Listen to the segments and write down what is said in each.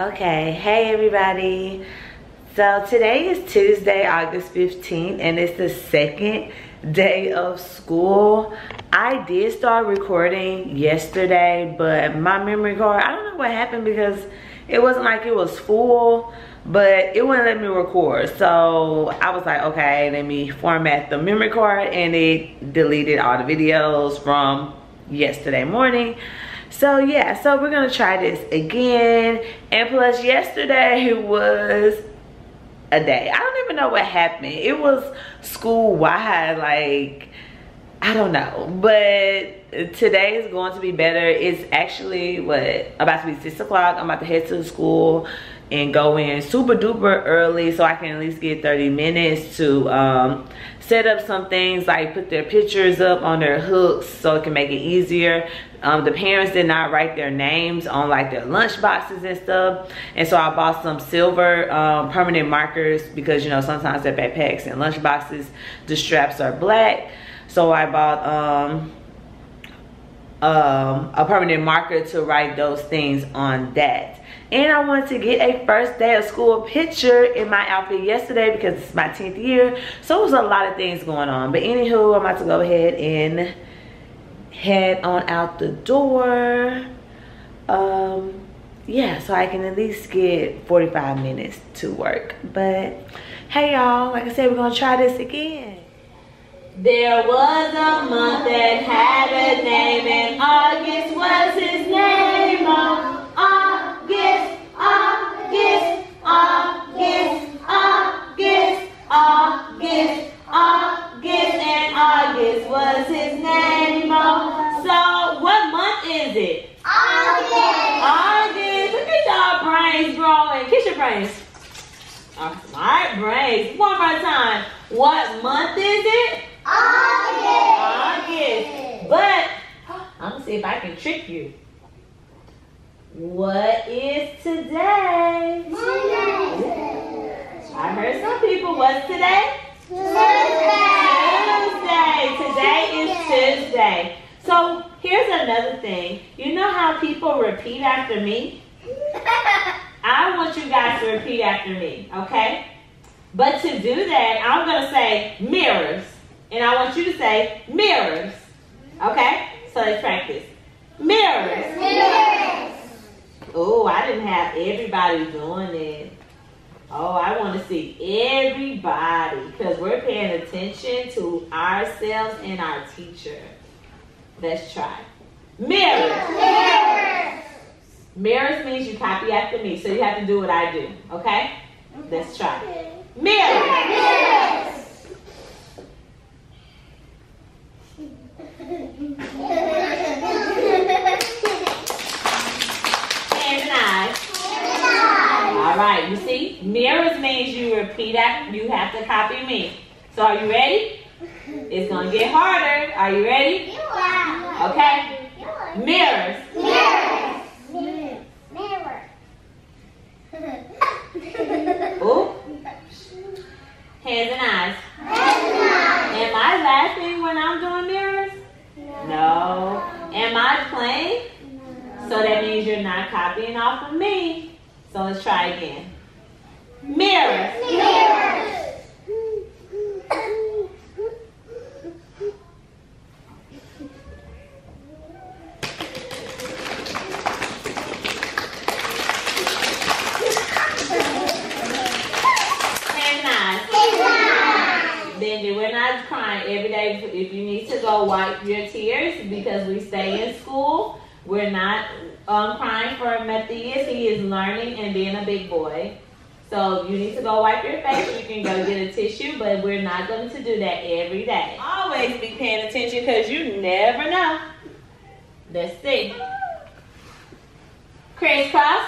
Okay, hey everybody. So today is Tuesday, August 15th, and it's the second day of school. I did start recording yesterday, but my memory card, I don't know what happened because it wasn't like it was full, but it wouldn't let me record. So I was like, okay, let me format the memory card, and it deleted all the videos from yesterday morning. So yeah, so we're gonna try this again. And plus yesterday was a day. I don't even know what happened. It was school wide, like, I don't know. But today is going to be better. It's actually, what, about to be 6 o'clock. I'm about to head to the school and go in super duper early so I can at least get 30 minutes to um, set up some things like put their pictures up on their hooks so it can make it easier. Um, the parents did not write their names on like their lunch boxes and stuff. And so I bought some silver um, permanent markers because you know sometimes their backpacks and lunch boxes, the straps are black. So I bought um, um, a permanent marker to write those things on that. And I wanted to get a first day of school picture in my outfit yesterday because it's my 10th year. So it was a lot of things going on. But anywho, I'm about to go ahead and head on out the door. Um, yeah, so I can at least get 45 minutes to work. But hey y'all, like I said, we're gonna try this again. There was a month that had a name and August was his name. Oh, August, August, August, August, August, August, and August was his name. Oh, so what month is it? August. August. Look at y'all brains growing. Kiss your brains. All right, brains. One more time. What month is it? August. August. But I'm gonna see if I can trick you. What is today? I heard some today? Tuesday. Today is Tuesday. So here's another thing. You know how people repeat after me? I want you guys to repeat after me, okay? But to do that, I'm gonna say mirrors. And I want you to say mirrors. Okay? So let's practice. Mirrors. Oh, I didn't have everybody doing it. Oh, I want to see everybody because we're paying attention to ourselves and our teacher. Let's try. Mirrors. Mirrors means you copy after me, so you have to do what I do. Okay? Let's try. Mirrors. Hands and eyes. All right, you see, mirrors means you repeat after, you have to copy me. So are you ready? It's gonna get harder. Are you ready? Okay. Mirrors. Ooh. Hands and eyes. Am I laughing when I'm doing mirrors? No. Am I playing? So that means you're not copying off of me. So let's try again. Mirrors. Hands and eyes. Benji, we're not crying every day. If you need to go wipe your tears because we stay in school, we're not um, crying for Matthias. He is learning and being a big boy. So you need to go wipe your face. You can go get a tissue, but we're not going to do that every day. Always be paying attention because you never know. Let's see. Crisscross.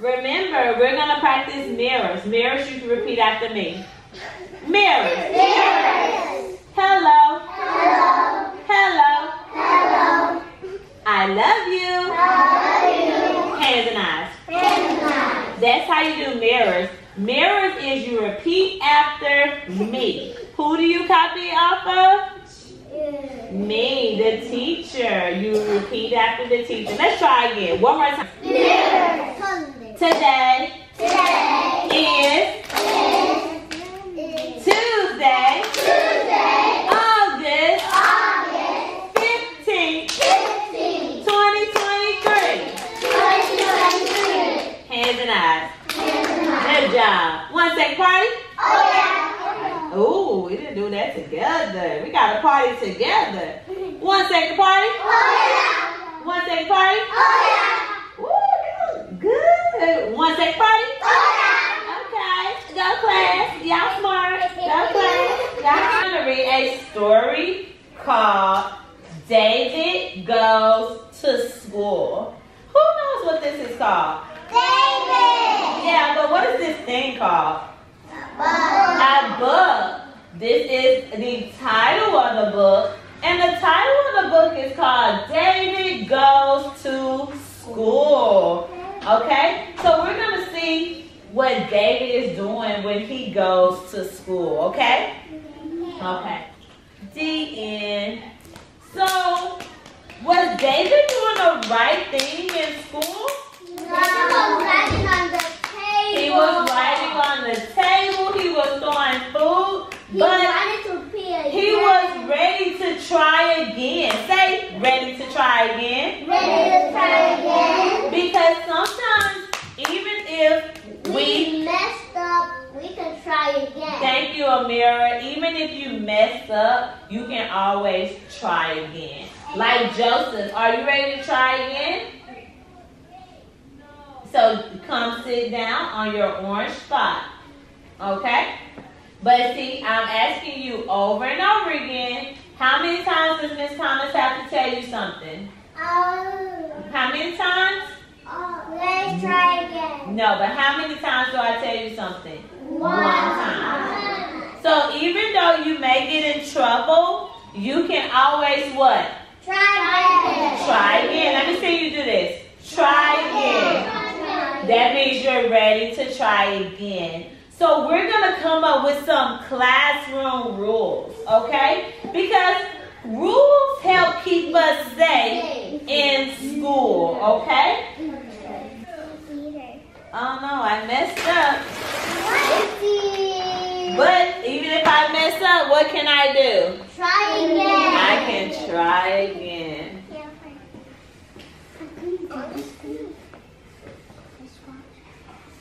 Remember, we're going to practice mirrors. Mirrors, you can repeat after me. Mirrors. Hello. You do mirrors. Mirrors is you repeat after me. Who do you copy off of? Me, the teacher. You repeat after the teacher. Let's try again. One more time. Today Today is is Tuesday, Tuesday, August August 15th, 15, 2023. 2023. Hands and eyes. Good second, party. Oh yeah. Ooh, we didn't do that together. We got a party together. One second, party. Oh One second, party. Oh, yeah. Oh Ooh, good. One second, party. Oh, yeah. Oh Okay, go class. Y'all smart. Go class. Y'all gonna read a story called David Goes to School. Who knows what this is called? yeah. Yeah, but what is this thing called? David. A book. This is the title of the book. And the title of the book is called David Goes to School. Okay? So we're going to see what David is doing when he goes to school. Okay? Okay. The end. So, was David doing the right thing in school? Was writing on the table. He was throwing food. But he was ready to try again. Say, ready to try again. Ready to try again. Because sometimes, even if We we, messed up. We can try again. thank you, Amira, even if you mess up, you can always try again. Like Joseph, are you ready to try again? So come sit down on your orange spot. Okay? But see, I'm asking you over and over again, how many times does Miss Thomas have to tell you something? Oh, How many times? oh, let's try again. No, but how many times do I tell you something? One time. So even though you may get in trouble, you can always what? Try again. Try again. Let me see you do this. Try again. That means you're ready to try again. So we're going to come up with some classroom rules, okay? Because rules help keep us safe in school, okay? Oh no, I messed up. But even if I mess up, what can I do? Try again. I can try again.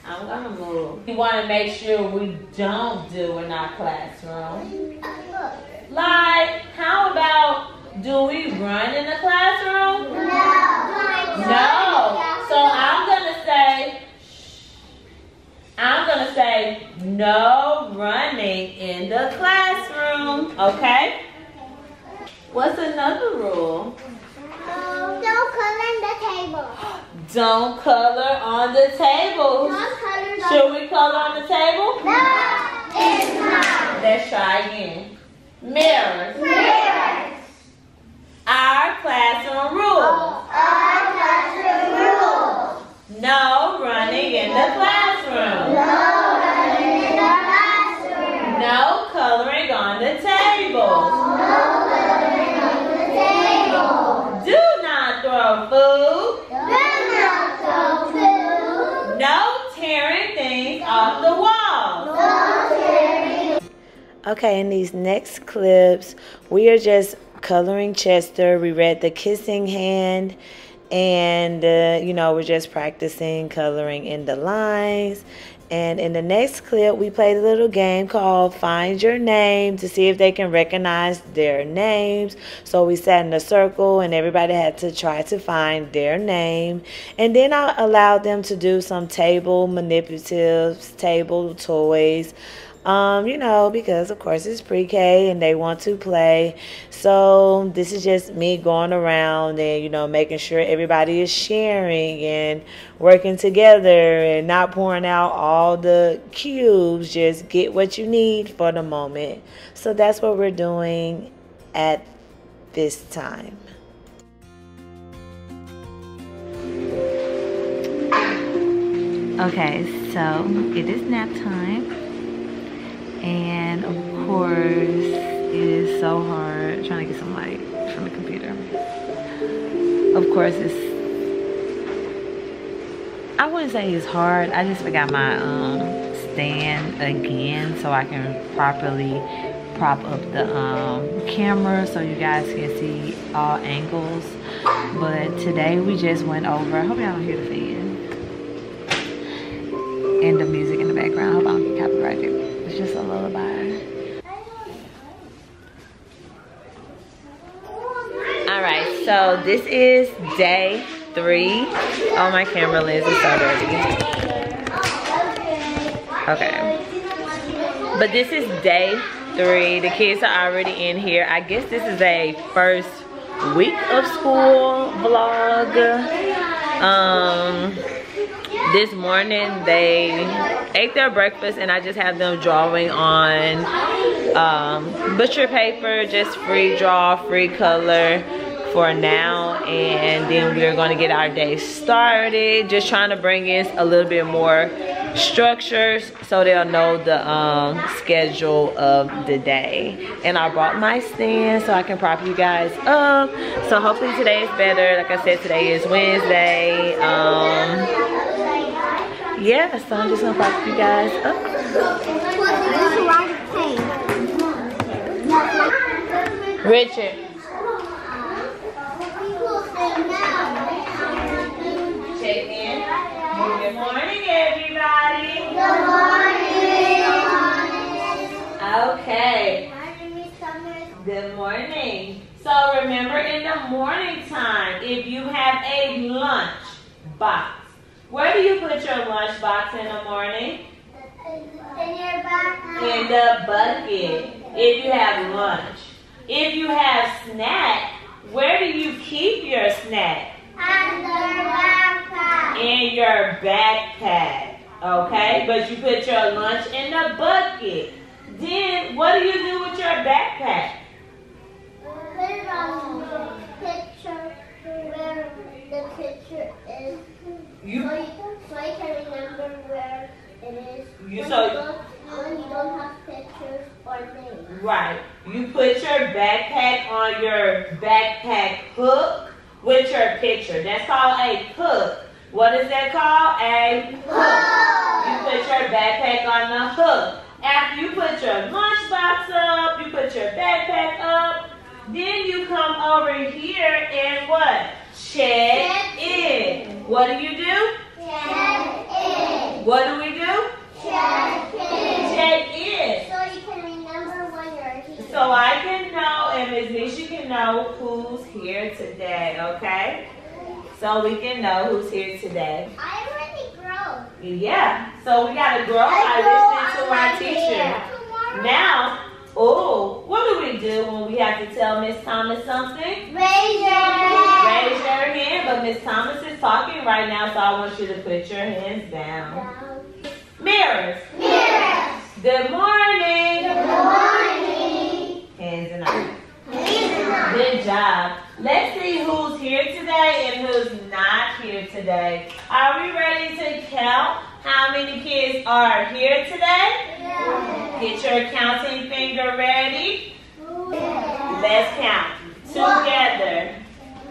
I'm gonna move. We want to make sure we don't do in our classroom. Like, how about do we run in the classroom? No. No. So I'm gonna say, I'm gonna say no running in the classroom. Okay? What's another rule? Don't color in the table. Don't color on the table. Don't color the Should we color on the table? No, it's not. Let's try again. Mirrors. Mirrors. Our classroom rules. Our classroom rules. No running in the classroom. No running in the classroom. No coloring on the table. No coloring on the table. Do not throw food. Do Okay, in these next clips, we are just coloring Chester. We read The Kissing Hand, and uh, you know, we're just practicing coloring in the lines. And in the next clip, we played a little game called Find Your Name to see if they can recognize their names. So we sat in a circle and everybody had to try to find their name. And then I allowed them to do some table manipulatives, table toys. Um, you know, because of course it's pre-K and they want to play. So this is just me going around and you know making sure everybody is sharing and working together and not pouring out all the cubes. Just get what you need for the moment. So that's what we're doing at this time. Okay, so it is nap time. And of course, it is so hard trying to get some light from the computer. of course, it's, I wouldn't say it's hard. I just forgot my um, stand again so I can properly prop up the um, camera so you guys can see all angles. But today we just went over, I hope y'all don't hear the fan. And the music in the background. I hope I don't get copyrighted. It's just a lullaby. All right, so this is day three. Oh, my camera lens is so dirty. Okay. But this is day three. The kids are already in here. I guess this is a first week of school vlog. Um, this morning they ate their breakfast and I just have them drawing on um, butcher paper, just free draw, free color for now and then we're going to get our day started. Just trying to bring in a little bit more structures so they'll know the um, schedule of the day. And I brought my stand so I can prop you guys up. So hopefully today is better. Like I said today is Wednesday. Um, yeah so I'm just gonna prop you guys up. Richard Check in. Good morning, everybody. Good morning. Okay. Good morning. So remember in the morning time, if you have a lunch box, where do you put your lunch box in the morning? In your back. In the bucket. If you have lunch. If you have snack, where do you keep your snack? Under backpack. in your backpack. Okay? But you put your lunch in the bucket. Then what do you do with your backpack? Put it on the picture where the picture is. You so, you, so I can remember where it is. You- when, so- you don't, when you don't have pictures or names. right. You put your backpack on your backpack hook with your picture. That's called a hook. What is that called? A hook. You put your backpack on the hook. After you put your lunchbox up, you put your backpack up, then you come over here and what? Check in. What do you do? Check in. What do we do? Check in. Check in. So you can remember when you're here. So I can know and Ms. Nisha can know who's here today, okay? So we can know who's here today. I already grown. Yeah. So we gotta grow by listening to our teacher. Now, oh, what do we do when we have to tell Miss Thomas something? Raise your hand. Raise your hand, but Miss Thomas is talking right now, so I want you to put your hands down. Down. Mirrors. Mirrors. Good morning. Good morning. Good job. Let's see who's here today and who's not here today. Are we ready to count how many kids are here today? Yeah. Get your counting finger ready. Yeah. Let's count together.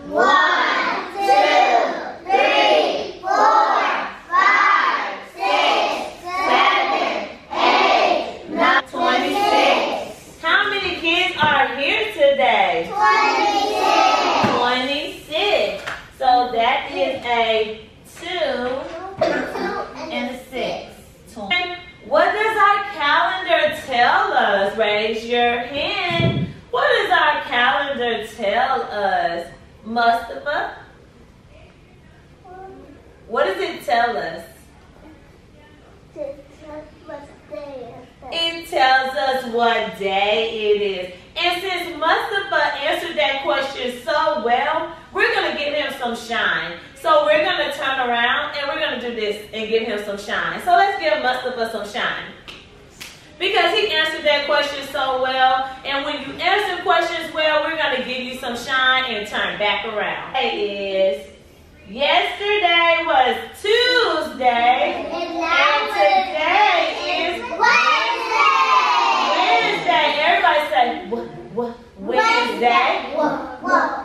One, two, three, four, five, six, seven, eight, nine, 26. How many kids are here today? twenty-six. 26. So that is 2 and 6. What does our calendar tell us? Raise your hand. What does our calendar tell us? Mustafa? What does it tell us? It tells us what day it is. And since Mustafa answered that question so well, we're going to give him some shine. So we're going to turn around and we're going to do this and give him some shine. So let's give Mustafa some shine. Because he answered that question so well. And when you answer questions well, we're going to give you some shine and turn back around. It is yesterday was Tuesday. And today is Wednesday. Everybody say, what, Wednesday.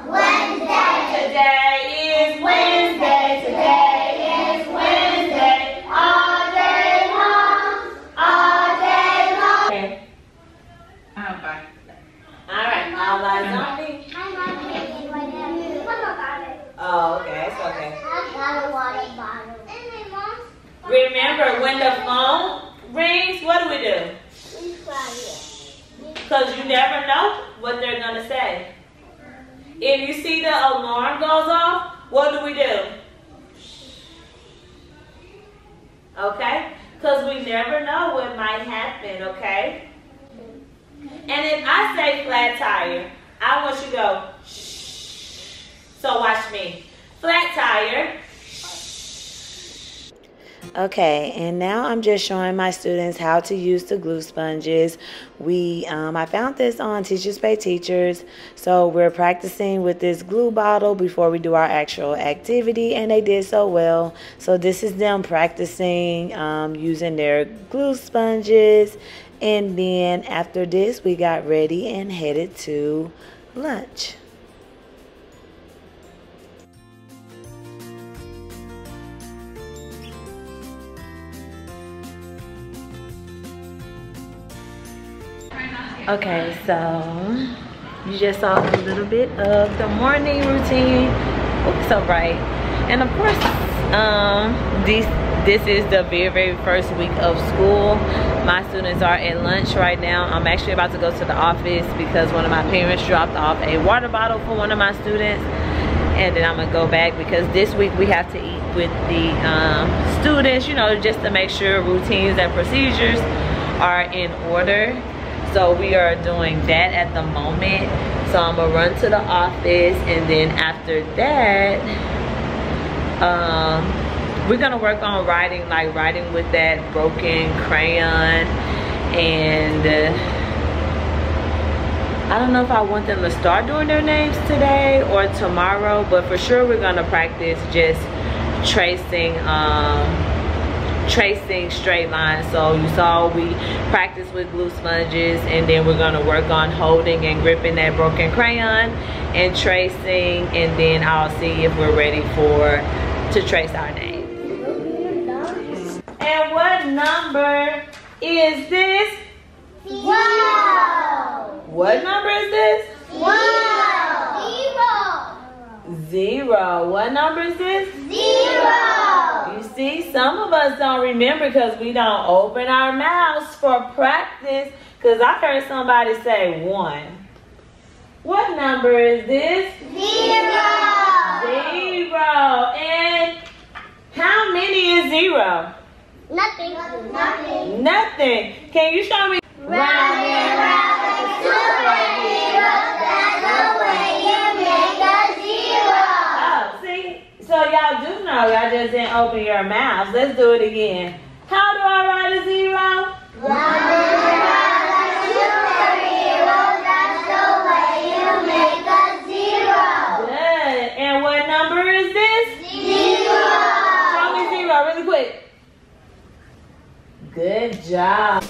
Wednesday. Today is Wednesday. Today is Wednesday. All day long. All day long. Okay. Oh, I'm. All right. All eyes on me. I'm not Oh, okay. It's okay. I got a water bottle. And mom's. Remember, when the phone rings, what do we do? We cry. Because you never know what they're going to say. If you see the alarm goes off, what do we do? Okay? Because we never know what might happen, okay? And if I say flat tire, I want you to go, shh. So watch me. Flat tire. Okay, and now I'm just showing my students how to use the glue sponges. We, um, I found this on Teachers Pay Teachers, so we're practicing with this glue bottle before we do our actual activity, and they did so well. So this is them practicing um, using their glue sponges, and then after this, we got ready and headed to lunch. Okay, so you just saw a little bit of the morning routine. Oops, so bright. And of course, um, this this is the very, very first week of school. My students are at lunch right now. I'm actually about to go to the office because one of my parents dropped off a water bottle for one of my students. And then I'm gonna go back because this week we have to eat with the um, students, you know, just to make sure routines and procedures are in order so we are doing that at the moment. So i'm gonna run to the office and then after that um we're gonna work on writing like writing with that broken crayon. And uh, I don't know if I want them to start doing their names today or tomorrow, but for sure we're gonna practice just tracing um, tracing straight lines so you saw we practice with glue sponges and then we're going to work on holding and gripping that broken crayon and tracing and then I'll see if we're ready for to trace our name and what number is this Wow! what number is this Wow! zero what number is this Zero! See, some of us don't remember because we don't open our mouths for practice. Because I heard somebody say one. What number is this? Zero! Zero. And how many is zero? Nothing. Nothing. Nothing. Can you show me? Round know. Y'all just didn't open your mouths. Let's do it again. How do I write a zero? Good job.